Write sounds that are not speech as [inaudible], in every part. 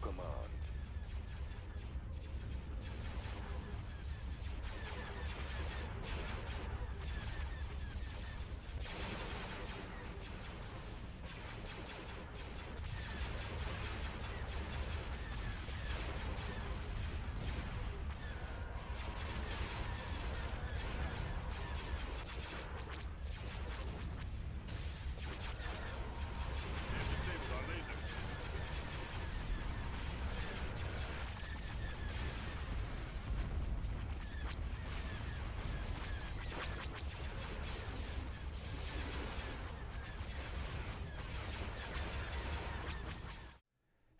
command.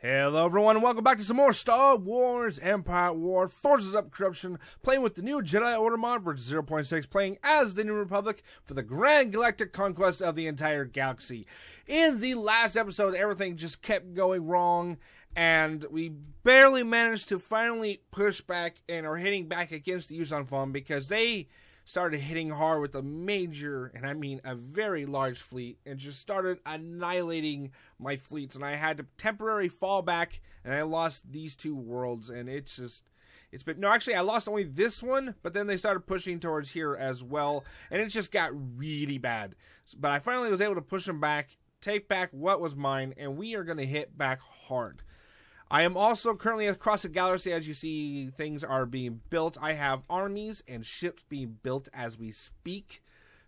Hello, everyone, and welcome back to some more Star Wars Empire War Forces of Corruption, playing with the new Jedi Order mod version 0.6, playing as the New Republic for the grand galactic conquest of the entire galaxy. In the last episode, everything just kept going wrong, and we barely managed to finally push back and are hitting back against the Yuuzhan Vong because they started hitting hard with a major, and I mean a very large fleet, and just started annihilating my fleets. And I had to temporarily fall back, and I lost these two worlds, and it's just. It's been no, actually, I lost only this one, but then they started pushing towards here as well, and it just got really bad. But I finally was able to push them back, take back what was mine, and we are going to hit back hard. I am also currently across the galaxy. As you see, things are being built. I have armies and ships being built as we speak.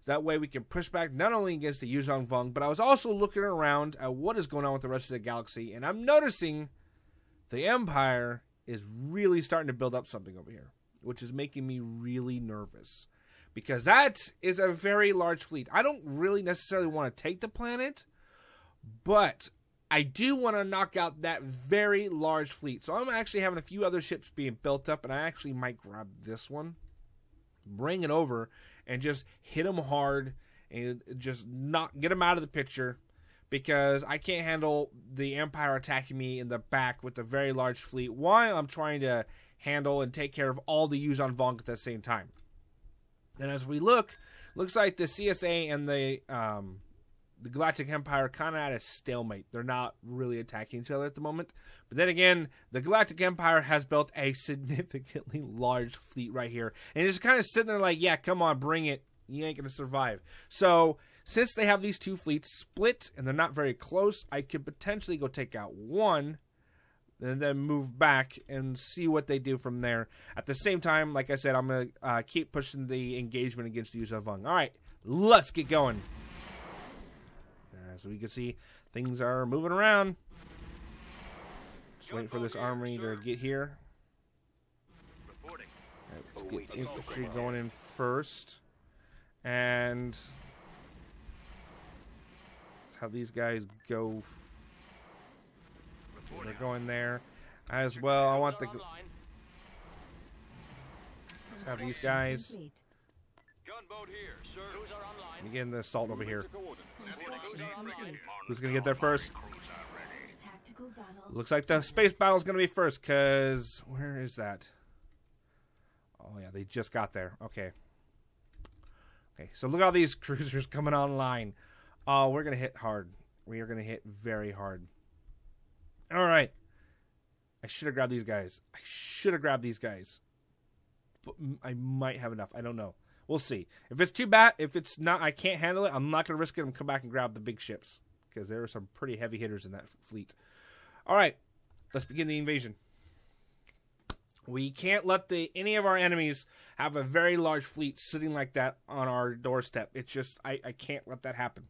That way we can push back not only against the Yuuzhan Vong, but I was also looking around at what is going on with the rest of the galaxy, and I'm noticing the Empire is really starting to build up something over here, which is making me really nervous. Because that is a very large fleet. I don't really necessarily want to take the planet, but I do want to knock out that very large fleet. So I'm actually having a few other ships being built up, and I actually might grab this one, bring it over, and just hit them hard and just not get them out of the picture because I can't handle the Empire attacking me in the back with a very large fleet while I'm trying to handle and take care of all the Yuuzhan Vong at the same time. And as we look, looks like the CSA and the um, the Galactic Empire kind of at a stalemate. They're not really attacking each other at the moment. But then again, the Galactic Empire has built a [laughs] significantly large fleet right here. And it's kind of sitting there like, yeah, come on, bring it. You ain't going to survive. So, since they have these two fleets split and they're not very close, I could potentially go take out one and then move back and see what they do from there. At the same time, like I said, I'm going to uh, keep pushing the engagement against the Yuuzhan Vong. All right, let's get going. So we can see things are moving around. Just waiting for this armory to get here. Right, let's get infantry going in first. And let's have these guys go. Okay, they're going there as well. I want the. Let's have these guys. Again, the assault over here. Who's gonna get there first? Looks like the space battle is gonna be first, cause where is that? Oh yeah, they just got there. Okay. Okay, so look at all these [laughs] cruisers coming online. Oh, we're gonna hit hard. We are gonna hit very hard. All right. I should have grabbed these guys. I should have grabbed these guys. But mm, I might have enough. I don't know. We'll see. If it's too bad, if it's not, I can't handle it. I'm not going to risk it and come back and grab the big ships because there are some pretty heavy hitters in that fleet. All right, let's begin the invasion. We can't let the any of our enemies have a very large fleet sitting like that on our doorstep. It's just I, I can't let that happen.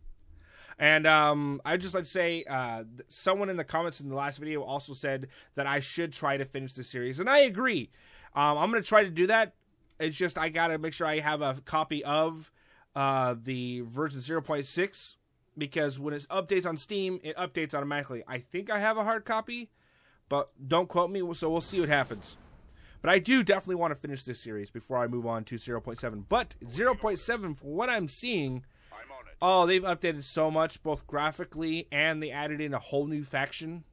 And um, I just like to say, uh, someone in the comments in the last video also said that I should try to finish the series, and I agree. Um, I'm going to try to do that it's just I gotta make sure I have a copy of uh, the version 0.6 because when it updates on Steam, it updates automatically. I think I have a hard copy, but don't quote me. So we'll see what happens. But I do definitely want to finish this series before I move on to 0.7. But 0.7, for what I'm seeing, oh, they've updated so much, both graphically and they added in a whole new faction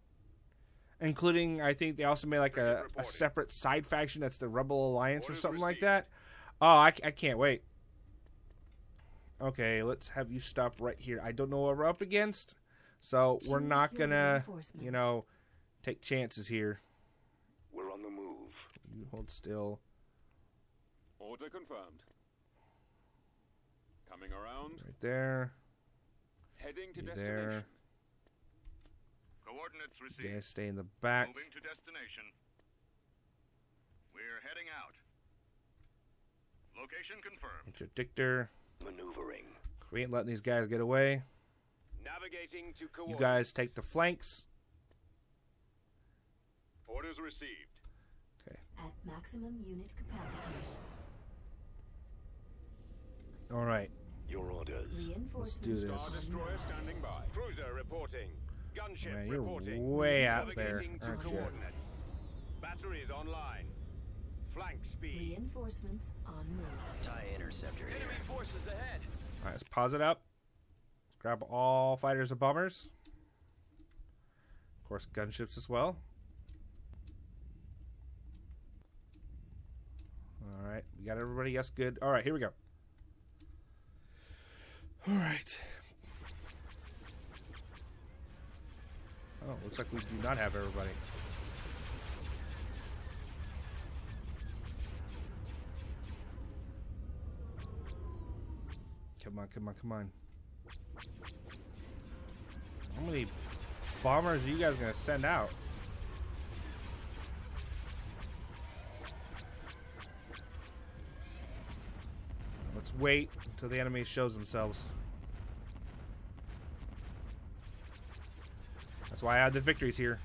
including I think they also made like a, a separate side faction that's the Rebel Alliance or something like that. Oh, I, I can't wait. Okay, let's have you stop right here. I don't know what we're up against, so we're not gonna, you know, take chances here. We're on the move. You hold still. Order confirmed. Coming around. Right there. Heading to You destination. there. Coordinates received. guys stay in the back. Moving to destination. We're heading out. Location confirmed. Interdictor. Maneuvering. We ain't letting these guys get away. Navigating to coordinates. You guys take the flanks. Orders received. Okay. At maximum unit capacity. All right. Your orders. Reinforcements. do this. on Star destroyer standing by. Cruiser reporting. Gunship Man, you're reporting. way out there, Navigating aren't you? Batteries online. Flank speed. Reinforcements en route. TIE interceptor here. Enemy forces ahead. All right, let's pause it up. Let's grab all fighters and bombers. Of course, gunships as well. All right, we got everybody. Yes, good. All right, here we go. All right. Oh, looks like we do not have everybody. Come on, come on, come on. How many bombers are you guys gonna send out? Let's wait until the enemy shows themselves. That's why I had the victories here.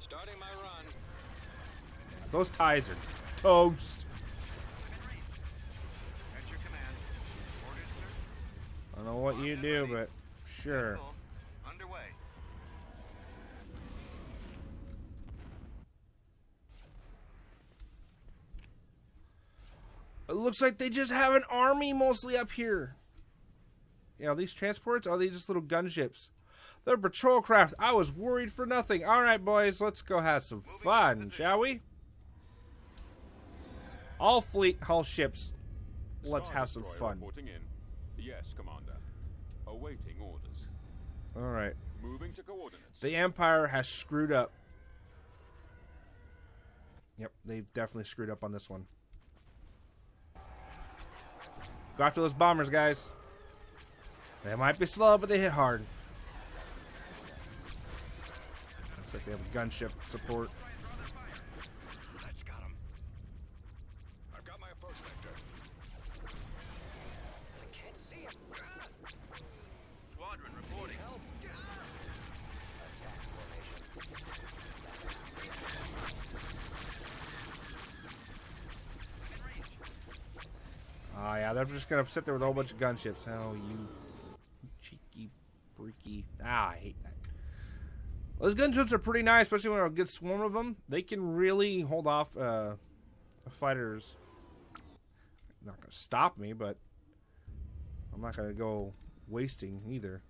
Starting my run. Those ties are toast. At your command. Orders, sir. I don't know what you do, but sure. Looks like they just have an army mostly up here. You know, these transports, are they just little gunships? They're patrol craft. I was worried for nothing. All right, boys, let's go have some fun, shall we? All fleet hull ships. Let's have some fun. Yes, Commander. Awaiting orders. All right. Moving to coordinates. The Empire has screwed up. Yep, they've definitely screwed up on this one. Go after those bombers, guys. They might be slow, but they hit hard. Looks like they have gunship support. They're just gonna sit there with a whole bunch of gunships. Oh, you cheeky, freaky. Ah, I hate that. Those gunships are pretty nice, especially when a good swarm of them. They can really hold off uh, fighters. Not gonna stop me, but I'm not gonna go wasting either.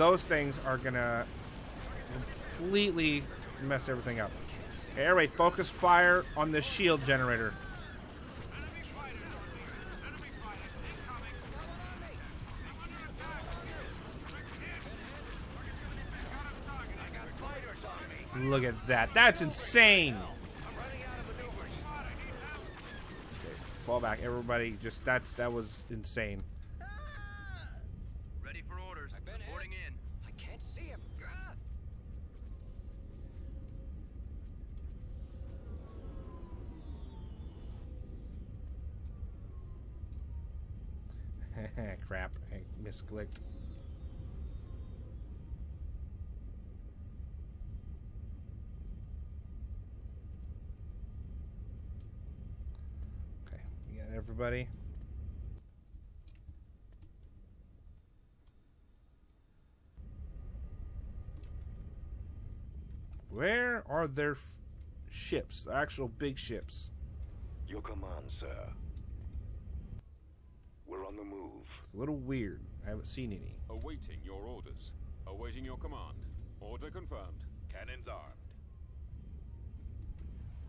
Those things are gonna completely mess everything up. Airway, focus fire on the shield generator. Look at that. That's insane. Okay, fall back. Everybody just that's that was insane. [laughs] Crap. I misclicked. Okay, we got everybody. Where are their ships. They're actual big ships. Your command, sir. We're on the move. It's a little weird. I haven't seen any. Awaiting your orders. Awaiting your command. Order confirmed. Cannons armed.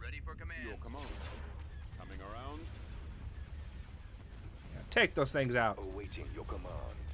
Ready for command. Your command. Coming around. Yeah, take those things out. Awaiting your command.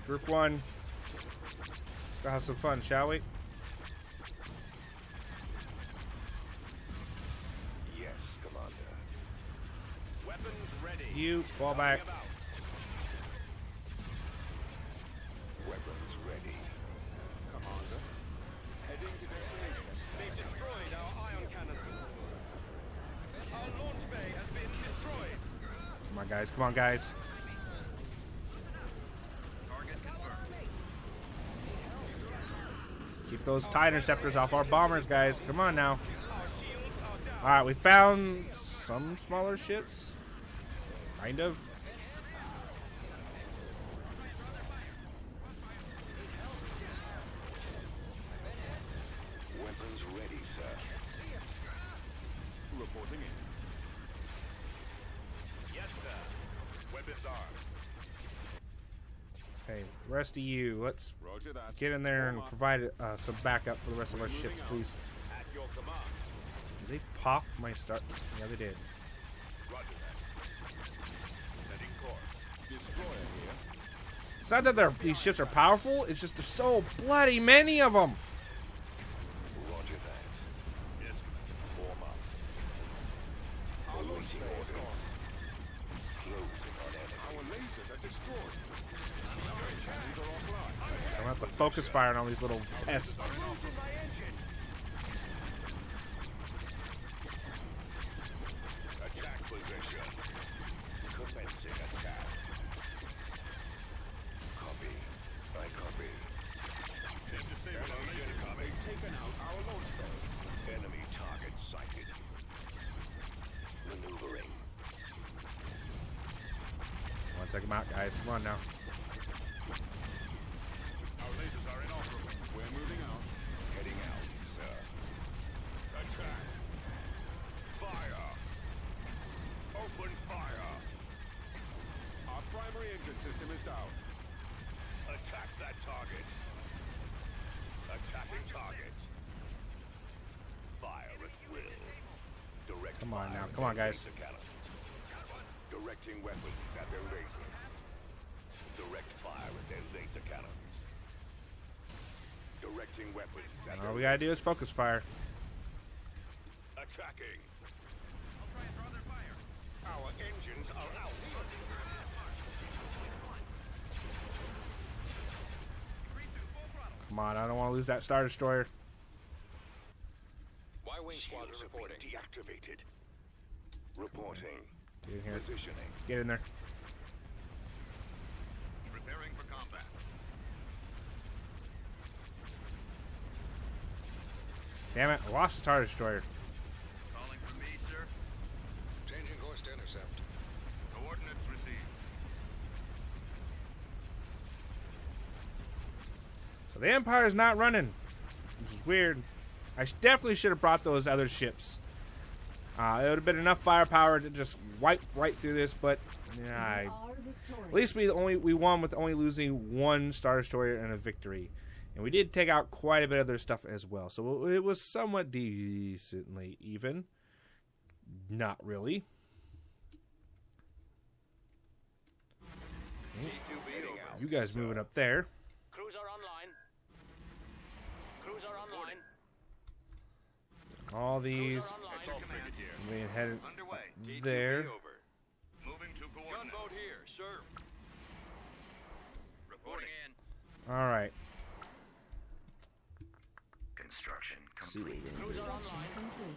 All right, group one. Let's go have some fun, shall we? Yes, Commander. Weapons ready. You fall back. Weapons ready. Commander. Heading to destination. They've destroyed our ion cannon. Our launch bay has been destroyed. Come on, guys. Come on, guys. Target confirmed. Keep those TIE interceptors off our bombers, guys. Come on now. All right, we found some smaller ships. Kind of. Weapons ready, sir. Reporting in. Yes, sir. Weapons armed. Okay, the rest of you, let's get in there and provide uh, some backup for the rest of our ships, please. At your. Did they pop my start? Yeah, they did. Roger that. Setting here. It's not that these ships are powerful. It's just there's so bloody many of them. Roger that. Yes, Form up. Our launch Awaiting bay is orders. gone. Closing on Our enemy. lasers are destroyed. Our cannons are offline. I'm gonna have to focus fire on all these little pests. Attack position. Commencing attack. Copy. I copy. they've disabled our laser. Copy. Taken out our launch bay. Enemy target sighted. Maneuvering. Want to take them out, guys? Come on now. Our lasers are inoperable. We're moving out. Heading out, sir. Attack. Fire. Open fire. Our primary engine system is down. Attack that target. Attacking target. Fire at will. Direct Come on fire now. at Come on, their guys. laser cannons. Directing weapons at their lasers. Direct fire at their laser cannons. Directing weapons at All we gotta do is focus fire. Attacking. I'll try and draw their fire. Our engines are out. Increase to full throttle. Come on, I don't want to lose that Star Destroyer. Y-wing Shields have been deactivated. Reporting. Get in here. Positioning. Get in there. Damn it, I lost the Star Destroyer. Calling for me, sir. Changing course to intercept. Coordinates received. So the Empire's not running, which is weird. I definitely should have brought those other ships. Uh, it would have been enough firepower to just wipe right through this, but yeah, I, at least we only we won with only losing one Star Destroyer and a victory, and we did take out quite a bit of their stuff as well. So it was somewhat decently even. Not really. You guys moving up there. Crews are online. Crews are online. All these Crews are online. assault frigate here. We headed Underway. there. over. Moving to coordinates. Gunboat here, sir. Reporting in. All right. Construction Let's see what complete. we're gonna do. Construction complete.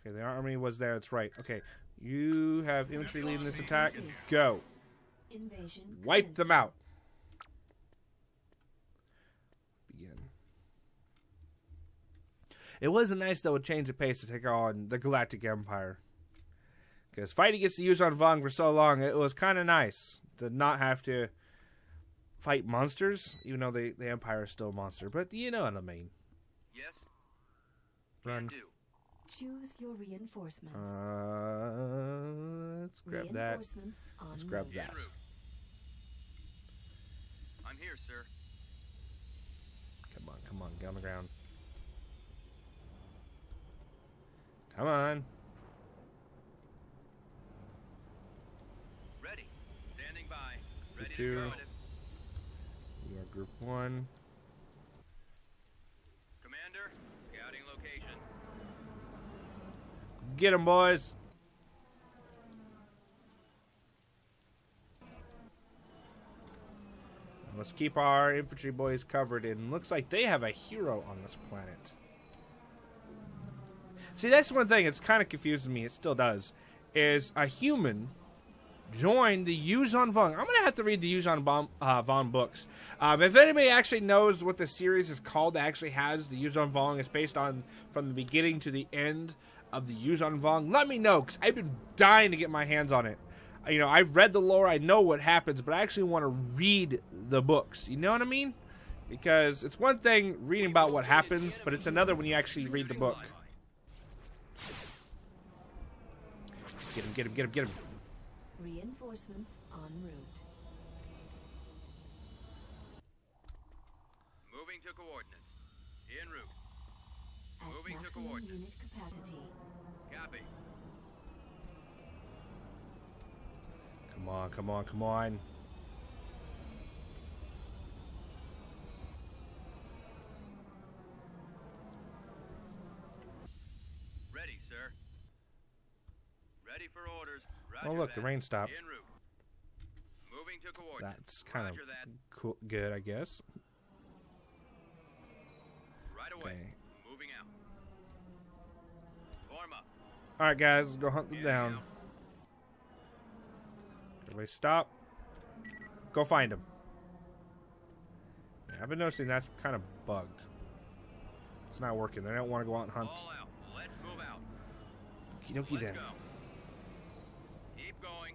Okay, the army was there. That's right. Okay, you have infantry leading this attack. Go. Invasion. Wipe them out. Begin. It wasn't nice though, a change of pace to take on the Galactic Empire. Because fighting against the Yuuzhan Vong for so long, it was kind of nice to not have to fight monsters, even though the, the Empire is still a monster. But you know what I mean. Yes. Run. Do. Choose your reinforcements. Uh, let's grab that. on Let's grab route. that. En. I'm here, sir. Come on, come on, get on the ground. Come on. Ready. Standing by. Ready two. to affirmative. Group one. Commander, scouting location. Get them, boys. Let's keep our infantry boys covered. And looks like they have a hero on this planet. See, that's one thing. It's kind of confusing me. It still does. Is a human joined the Yuuzhan Vong. I'm gonna have to read the Yuuzhan Von, uh, Vong books. Um, if anybody actually knows what the series is called, that actually has the Yuuzhan Vong, it's based on from the beginning to the end of the Yuuzhan Vong. Let me know because I've been dying to get my hands on it. Uh, You know, I've read the lore, I know what happens, but I actually want to read the books. You know what I mean? Because it's one thing reading about what happens, but it's another when you actually read the book. Get him, get him, get him, get him. Reinforcements en route. Moving to coordinates. En route. At Moving to maximum coordinates. unit capacity. Copy. Come on, come on, come on. Ready, sir. Ready for Oh, Roger look, the rain stopped. En route. Moving to. That's kind of that. cool, good, I guess. Right away. Okay. Moving out. Form up. All right, guys, let's go hunt them Yeah, down. Everybody, stop. Go find them. Yeah, I've been noticing that's kind of bugged. It's not working. They don't want to go out and hunt. All out. Let's move out. Okie dokie then. go. Keep going.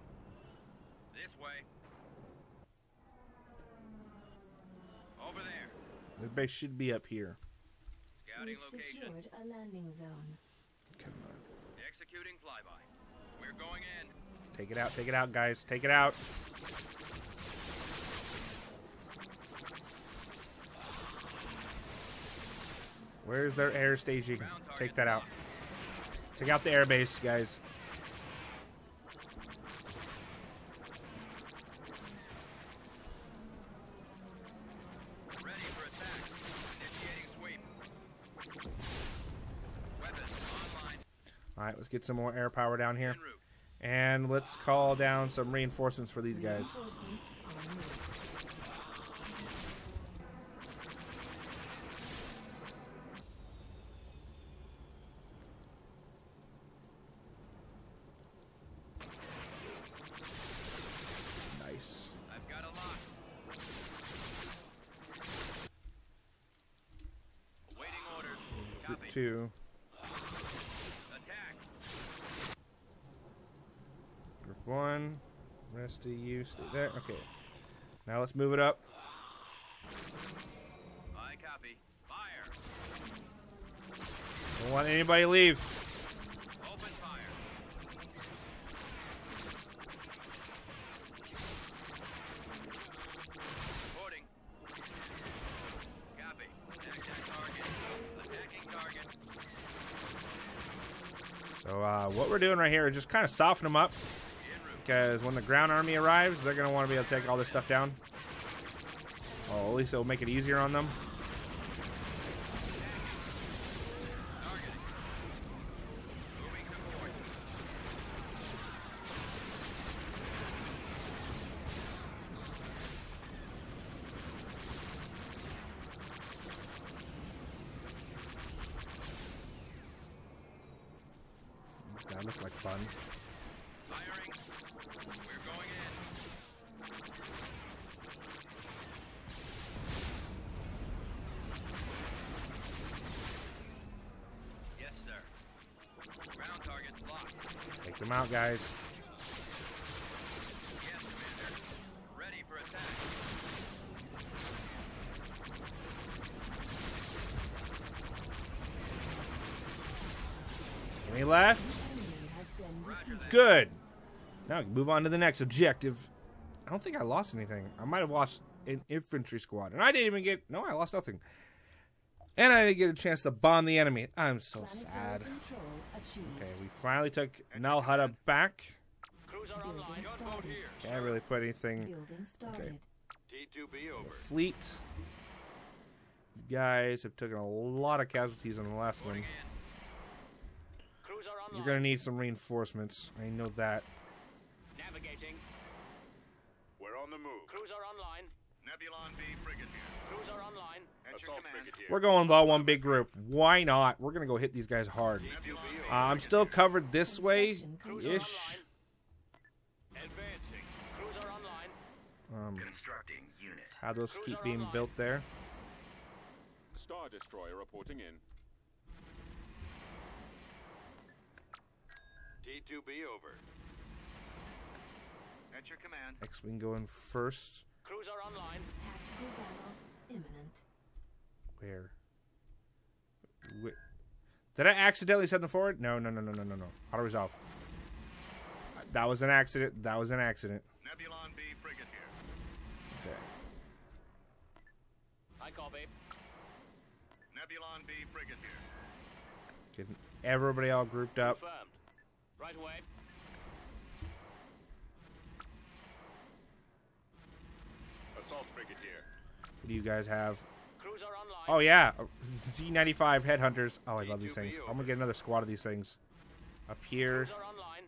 This way. Over there. The base should be up here. Scouting We've location. secured a landing zone. Come on. Executing flyby. We're going in. Take it out, take it out, guys. Take it out. Where's their air staging? Take that out. Take out the air base, guys. Get some more air power down here. And let's call down some reinforcements for these guys. Reinforcements en route. Nice. I've got a lock. Awaiting orders. Group two. Attack. Group one. Rest of you stay there. Okay. Now let's move it up. I copy. Fire. Don't want anybody leave. Open fire. Reporting. Copy. Attack target. Attacking target. So uh, what we're doing right here is just kind of soften them up. Because when the ground army arrives, they're going to want to be able to take all this stuff down. Well, at least it'll make it easier on them. Them out, guys. Any left? Good. Now we can move on to the next objective. I don't think I lost anything. I might have lost an infantry squad. And I didn't even get. No, I lost nothing. And I didn't get a chance to bomb the enemy. I'm so Planetary sad. Okay, we finally took Nal Hutta back. Crews are Building online. Gunboat started. here. Can't really put anything. Building started. T2B over. Fleet. You guys have taken a lot of casualties on the last one. Moving in. Crews are online. You're gonna need some reinforcements. I know that. Navigating. We're on the move. Crews are online. Nebulon B frigate here. Crews online. At your Assault command. frigate here. We're going with all one big group. Why not? We're gonna go hit these guys hard. Uh, I'm still covered this way, Construction Crews complete. are ish. online. Advancing. Crews are online. Um, how those keep being built there. Star Destroyer reporting in. T2B over. At your command. X-wing going first. Crews are online. Tactical battle imminent. Where? Wh- Did I accidentally send them forward? No, no, no, no, no, no, no. Auto resolve. That was an accident. That was an accident. Nebulon B frigate here. Okay. I copy. Nebulon B frigate here. Getting everybody all grouped up. Confirmed. Right away. Assault frigate here. What do you guys have? Crews are online. Oh yeah, Z95 headhunters. Oh, I love these things. I'm gonna get another squad of these things. Up here, Crews are online.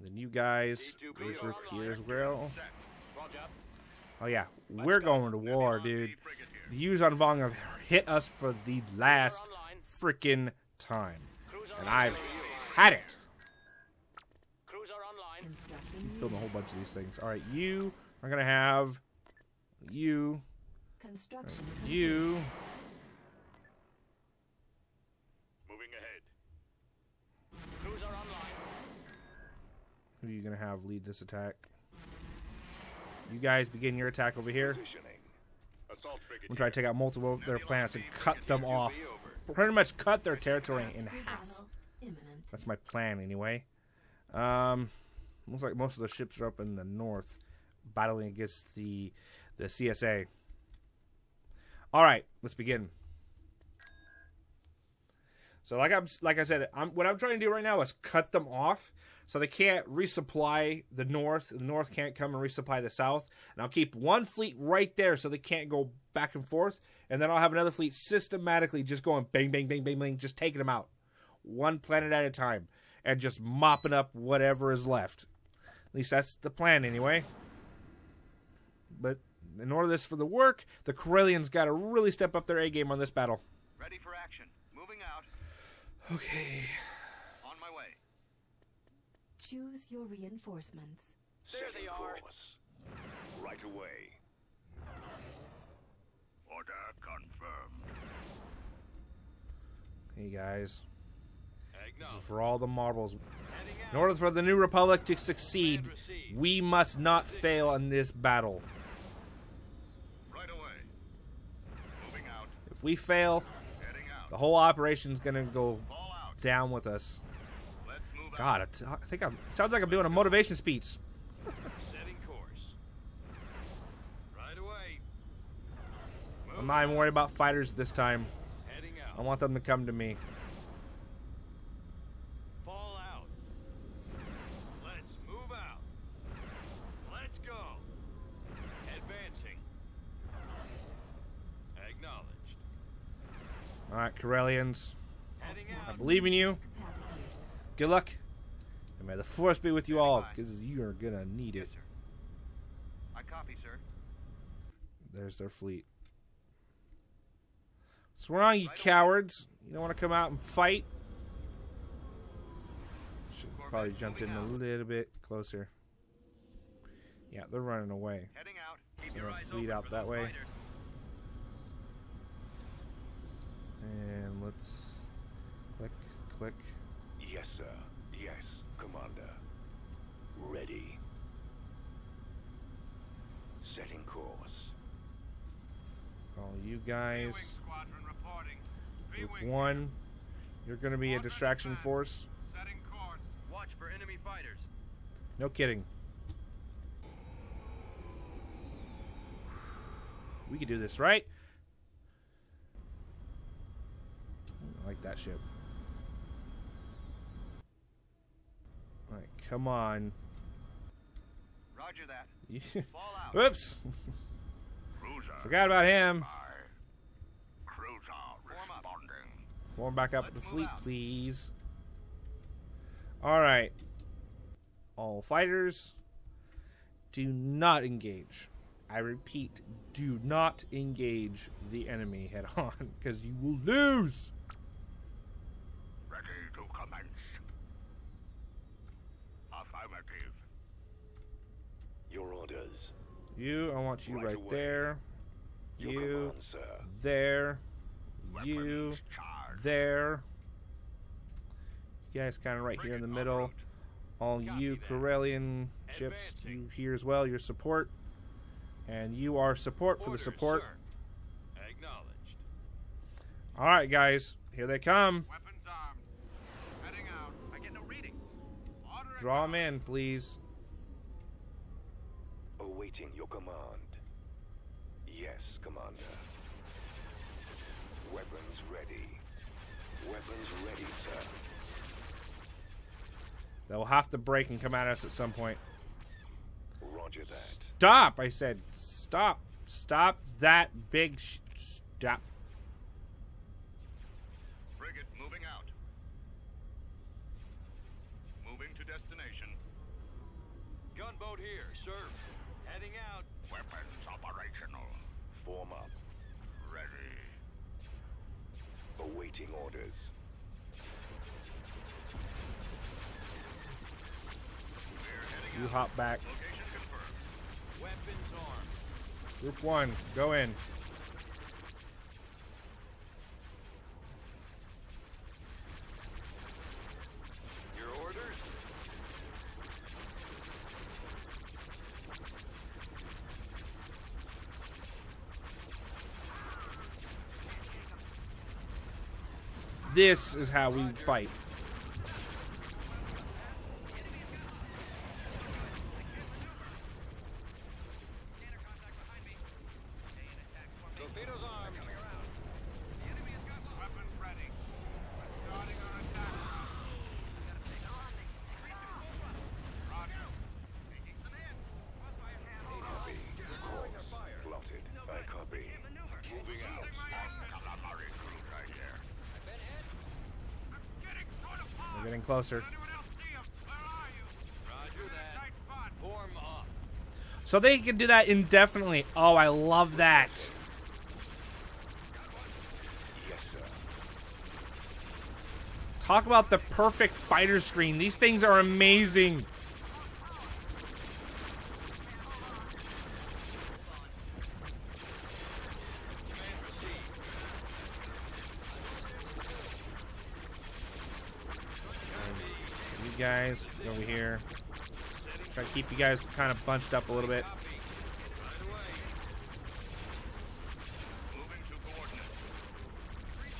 then you guys D2B regroup here as well. Oh yeah, we're going to war, dude. B frigate here. The Yuuzhan Vong have hit us for the last freaking time, and. I've had it. Crews are Building a whole bunch of these things. All right, you are gonna have you, Construction complete. you. Moving ahead. Crews are online. Who are you gonna have lead this attack? You guys begin your attack over here. Positioning. Assault frigate We'll try to take out multiple of their planets and cut them off. Pretty much cut their territory in half. That's my plan, anyway. Um, looks like most of the ships are up in the north, battling against the the CSA. All right, let's begin. So, like I'm like I said, I'm what I'm trying to do right now is cut them off, so they can't resupply the north. The north can't come and resupply the south, and I'll keep one fleet right there, so they can't go back and forth. And then I'll have another fleet systematically just going bang, bang, bang, bang, bang, just taking them out one planet at a time and just mopping up whatever is left. At least that's the plan, anyway. But in order this for the work, the Corellians got to really step up their A game on this battle. Ready for action. Moving out. Okay. On my way. Choose your reinforcements. There they are. course. Right away. Order confirmed. Hey guys, this is for all the marbles. In order for the New Republic to succeed, we must not fail in this battle. Right away. Moving out. If we fail, the whole operation's gonna go down with us. Let's move out. God, I t- I think I'm. Sounds like I'm doing a motivation speech. Setting course. Right away. I'm not even worried about fighters this time. Heading I want them to come to me. Fall out. Let's move out. Let's go. Advancing. Acknowledged. All right, Corellians, Heading I out. believe in you. Good luck, and may the force be with you all, because you are gonna need it. sir. I copy, sir. There's their fleet. So we're on, you cowards. You don't want to come out and fight? Should probably jumped in a little bit closer. Yeah, they're running away. Heading out. Keep So your eyes open out that way. fighters. And let's click, click. Yes, sir. Setting course. All you guys, group one, you're going to be a distraction force. Setting course. Watch for enemy fighters. No kidding. We could do this, right? I like that ship. Like, come on. Roger that. Fall [laughs] out. Whoops. Cruiser. Forgot about him. Form up. Form back up the Let's fleet, move out. please. All right. All fighters, do not engage. I repeat, do not engage the enemy head on, [laughs] because you will lose. Ready to commence. Affirmative. Your orders. You, I want you Right right, there. Your You, command, sir. there. You, Weapons charged. there. You guys kind of right here in the middle. route. all Copy you that. Corellian ships, Advancing. you here as well, your support. And you are support for the support. sir. Acknowledged. All right, guys, here they come. Weapons armed. Heading out. I get no reading. Order Draw them in, please. Awaiting your command. Yes, Commander. Weapons ready. Weapons ready, sir. They'll have to break and come at us at some point. Roger that. Stop! I said, stop. Stop that big. Sh- stop. Frigate moving out. Moving to destination. Gunboat here, sir. Heading out. Weapons operational. Form up. Ready. Awaiting orders. You out. hop back. Location confirmed. Weapons armed. Group one, go in. This is how we fight. Torpedoes armed. Weapons ready. Starting our attack. Roger. Taking command. Copy. Course plotted. I copy. Moving out. Calamari cruiser here. We're getting closer. So they can do that indefinitely. Oh, I love that. Yes. Talk about the perfect fighter screen. These things are amazing. Command received. You guys over here. Try to keep you guys kind of bunched up a little bit. Copy. Right away. Moving to coordinate.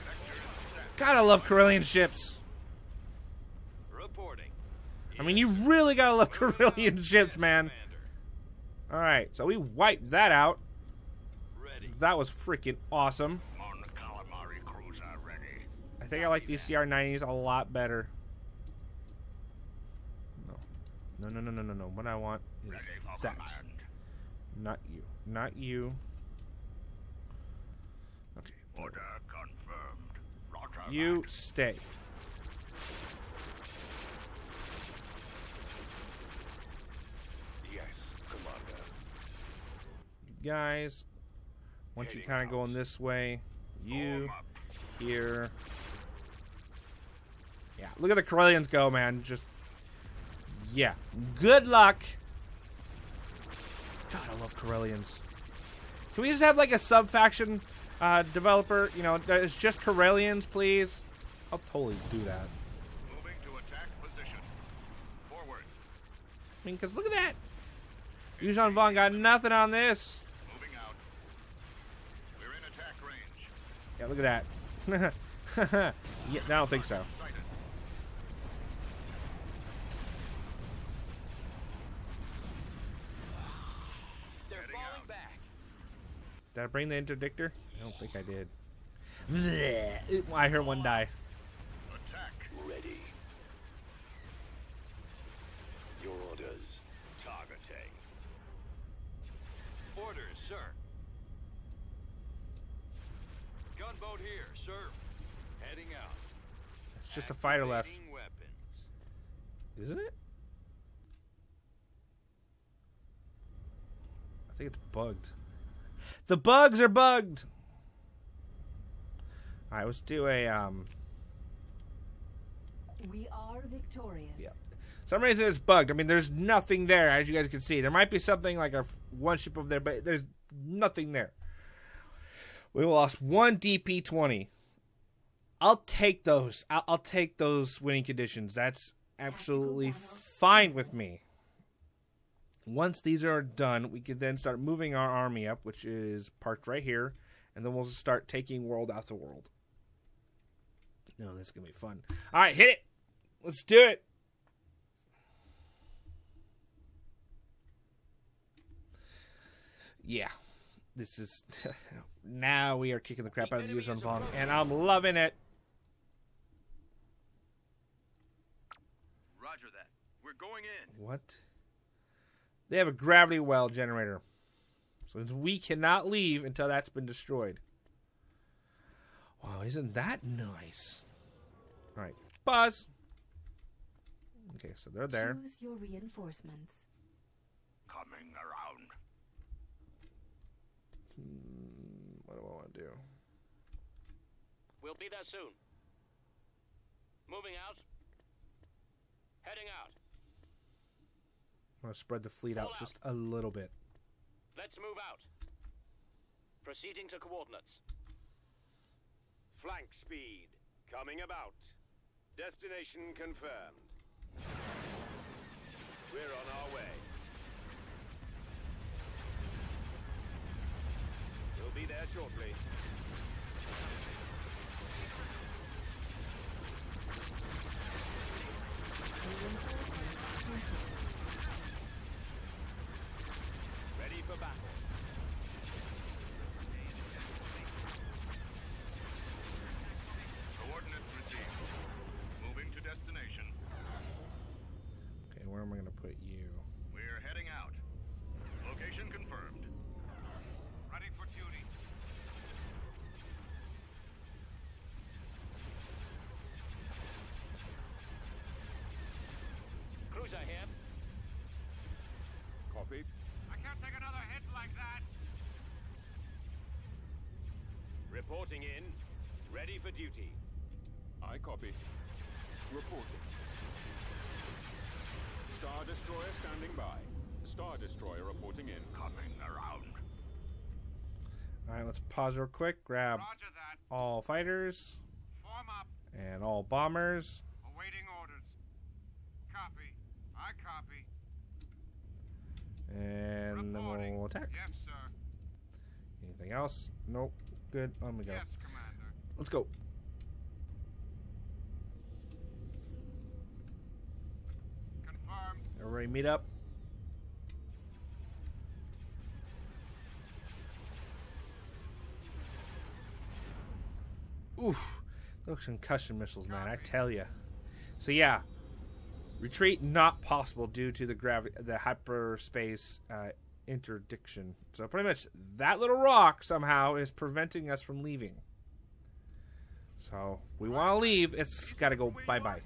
Vector is set. God, I love Corellian ships. I mean, you really gotta love [laughs] Corellian ships, man. All right, so we wiped that out. That was freaking awesome. Mon Calamari cruiser ready. I think I like these CR90s a lot better. No, no, no, no, no, no. What I want is that. command. Not you. Not you. Okay. Order confirmed. Roger You that. stay. Yes, Commander. You guys, once you kind of going this way, you here. Yeah, look at the Corellians go, man. Just yeah. Good luck. God, I love Corellians. Can we just have like a sub faction uh, developer? You know, it's just Corellians, please. I'll totally do that. Moving to attack position. Forward. I mean, because look at that. Yuuzhan Vong got nothing on this. Moving out. We're in attack range. Yeah, look at that. [laughs] yeah, I don't think so. Sighted. They're Heading falling out. back. Did I bring the interdictor? I don't think I did. I heard one die. Attack. Ready. Your orders. Targeting. Orders, sir. Gunboat here, sir. Heading out. It's just a fighter left. Weapons. Isn't it? I think it's bugged. The bugs are bugged. All right, let's do a um. We are victorious. Yeah. Some reason it's bugged. I mean, there's nothing there, as you guys can see. There might be something like a one ship over there, but there's nothing there. We lost one DP twenty. I'll take those. I'll, I'll take those winning conditions. That's absolutely fine with me. Once these are done, we can then start moving our army up, which is parked right here, and then we'll start taking world after world. No, this is gonna be fun. All right, hit it. Let's do it. Yeah, this is [laughs] now we are kicking the crap out of the Yuuzhan Vong, and I'm loving it. Roger that. We're going in. What? They have a gravity well generator. So we cannot leave until that's been destroyed. Wow, isn't that nice? Alright, buzz. Okay, so they're there. Choose your reinforcements. Coming around. Hmm, What do I want to do? We'll be there soon. Moving out. Heading out. I want to spread the fleet out just a little bit. Let's move out. Proceeding to coordinates. Flank speed. Coming about. Destination confirmed. We're on our way. We'll be there shortly. Reinforcements cancelled. Ready for battle. Coordinates received. Moving to destination. Okay, where am I going to put you? We're heading out. Location confirmed. Ready for duty. Cruiser here. Copied. I can't take another hit like that. Reporting in. Ready for duty. I copy. Reporting. Star Destroyer standing by. Star Destroyer reporting in. Coming around. Alright, let's pause real quick. Grab Roger that. all fighters Form up. and all bombers. Awaiting orders. Copy. I copy. And then we'll attack. Yes, sir. Anything else? Nope. Good. On we go. Yes, Commander. Let's go. Confirmed. Everybody meet up. Oof. Those concussion missiles, man. I tell you. So yeah, retreat not possible due to the gravity, the hyperspace uh, interdiction. So pretty much that little rock somehow is preventing us from leaving. So we want to leave, it's got to go bye bye.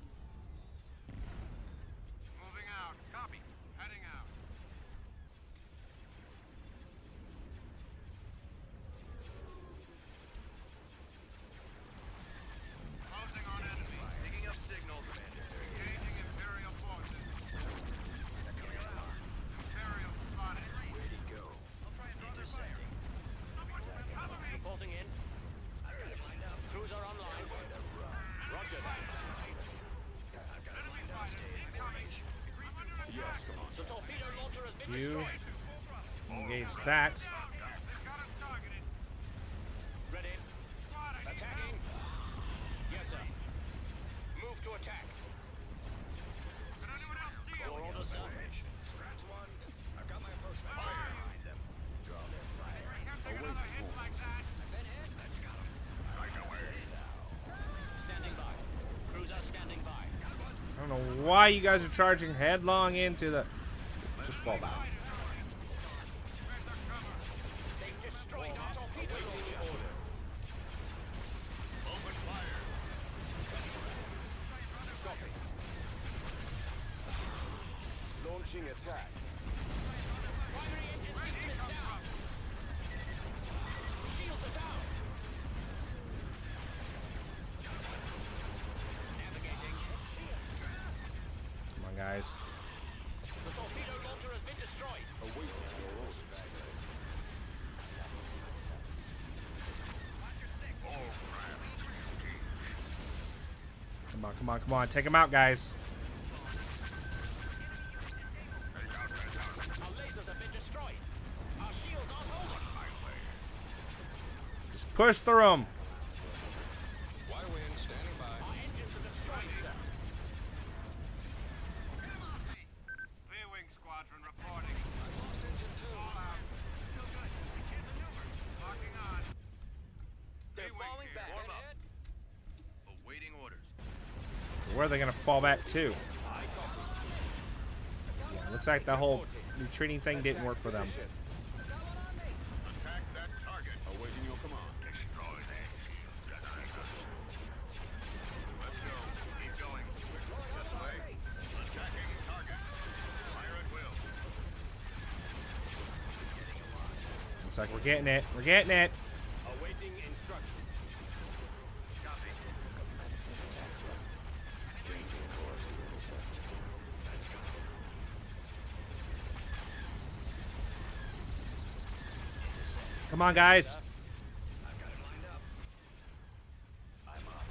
Moving out. Copy. Heading out. Closing on enemy. Picking up signal, Commander. Engaging Imperial forces. You engage that. Ready. Attacking. Yes, sir. Move to attack. Your order, sir. Scratch one. I've got my approach map. Fire behind them. Draw their fire. Awaiting orders. Been hit. Let's go. Right away. Standing by. Cruiser standing by. I don't know why you guys are charging headlong into the. Come on, come on. Take him out, guys. Just push through them. Y-wing standing by. Our engines are destroyed, sir. Clear-wing squadron reporting. Lost engine two. All out. Still good. Can't maneuver. Locking on. They're Three-wing falling here. back. Warm up. Ahead. Awaiting orders. Where are they gonna fall back to? Yeah, looks like the whole retreating thing didn't work for them. Looks like we're getting it. We're getting it. Awaiting instructions. Copy. Changing course to intercept. Let's go. Come on, guys. I've got it lined up. I'm up.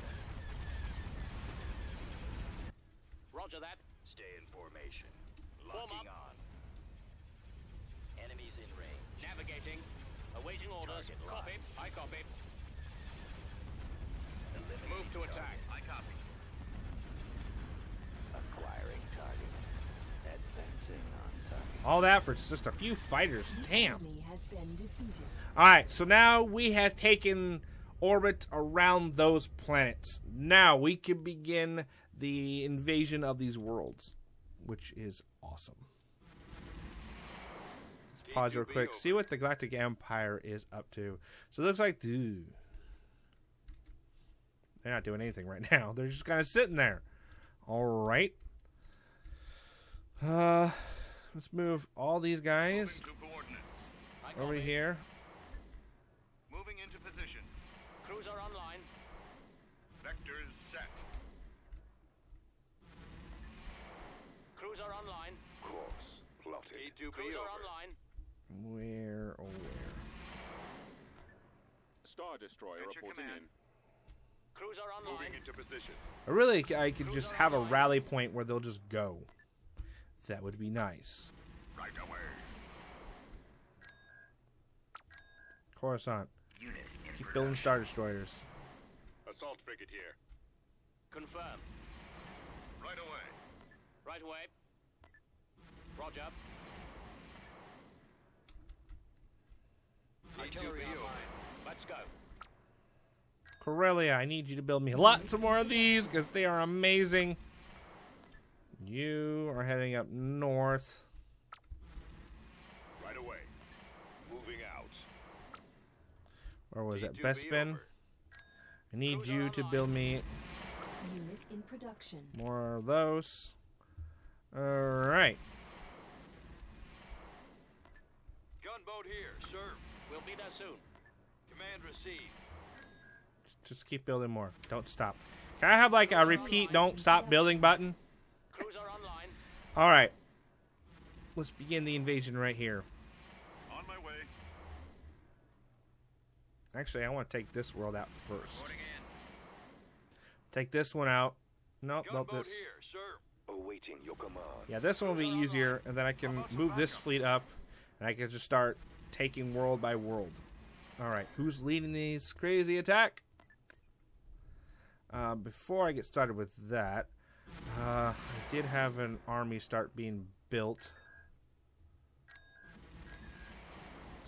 Roger that. Stay in formation. Locking on. Enemies in range. Navigating. Awaiting orders. Target copy. I copy. Move to attack. I All that for just a few fighters. Damn. enemy has been defeated. All right, so now we have taken orbit around those planets. Now we can begin the invasion of these worlds, which is awesome. Let's pause real quick. See what the Galactic Empire is up to. So it looks like, dude, they're not doing anything right [laughs] now. They're just kind of sitting there. All right. Uh, let's move all these guys Moving to coordinates. I over copy. here. Moving into position. Cruiser online. Vectors set. Cruiser online. Course plotted. E2B online. Where, oh, where? Star Destroyer At reporting command. in. Cruiser online. Moving into position. I really, I could just have a rally point where they'll just go. That would be nice. Right away. Coruscant, keep building Star Destroyers. Assault frigate here. Confirm. Right away. Right away. Roger. Artillery E2B online. Let's go. Corellia, I need you to build me lots more of these because they are amazing. You are heading up north. Right away. Moving out. Or was it E2B Bespin? over. I need Cruiser you to build me Unit in production. more of those. Alright. Gunboat here, sir. We'll be there soon. Command received. Just keep building more. Don't stop. Can I have like a repeat don't stop building button? Cruiser online. Alright. Let's begin the invasion right here. On my way. Actually, I want to take this world out first. Take this one out. Nope, nope, Gunboat this. here, sir. Awaiting your command. Yeah, this one will be easier, and then I can move this fleet up, and I can just start taking world by world. All right, who's leading this crazy attack? Uh, before I get started with that, uh, I did have an army start being built.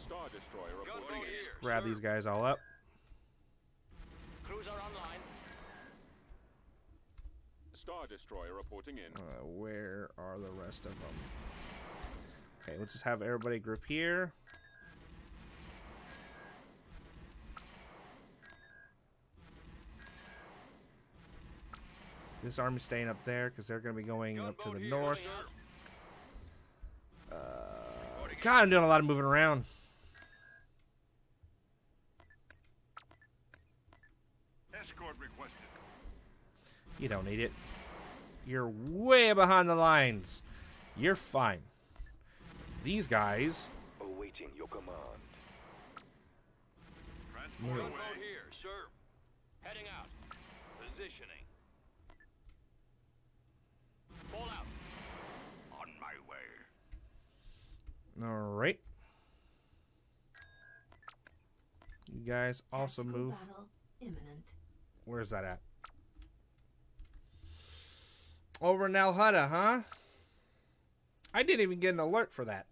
Star Destroyer Gunboat reporting in. here. Grab sir. these guys all up. Cruiser online. Star Destroyer reporting in. Uh, where are the rest of them? Okay, let's just have everybody group here. This army's staying up there because they're going to be going up to the here, north. sir. God, I'm doing a lot of moving around. Escort requested. You don't need it. You're way behind the lines. You're fine. These guys. Awaiting your command. Transport Gunboat here, sir. Heading out. Positioning. Fall out. On my way. All right. You guys also Tactical move. Imminent. Where's that at? Over in Nal Hutta, huh? I didn't even get an alert for that.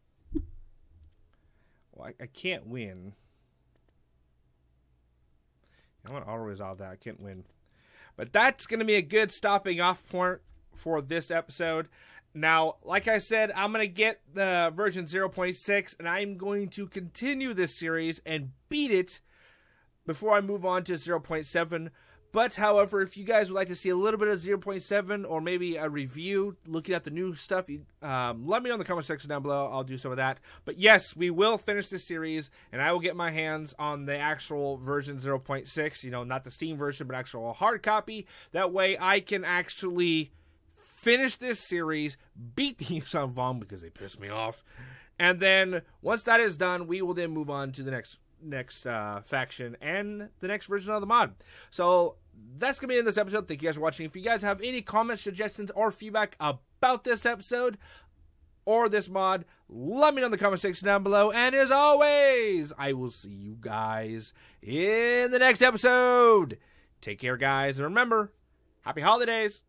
Well, I, I can't win. I want to auto resolve that. I can't win. But that's going to be a good stopping off point for this episode. Now, like I said, I'm going to get the version 0.6 and I'm going to continue this series and beat it before I move on to 0.7. But, however, if you guys would like to see a little bit of 0.7 or maybe a review looking at the new stuff, um, let me know in the comment section down below. I'll do some of that. But yes, we will finish this series and I will get my hands on the actual version 0.6, you know, not the Steam version, but actual hard copy. That way I can actually finish this series, beat the [laughs] Yuuzhan Vong because they pissed me off, and then once that is done, we will then move on to the next next uh, faction and the next version of the mod. So that's gonna be in this episode. Thank you guys for watching. If you guys have any comments, suggestions, or feedback about this episode or this mod, let me know in the comment section down below. And as always, I will see you guys in the next episode. Take care, guys, and remember, happy holidays.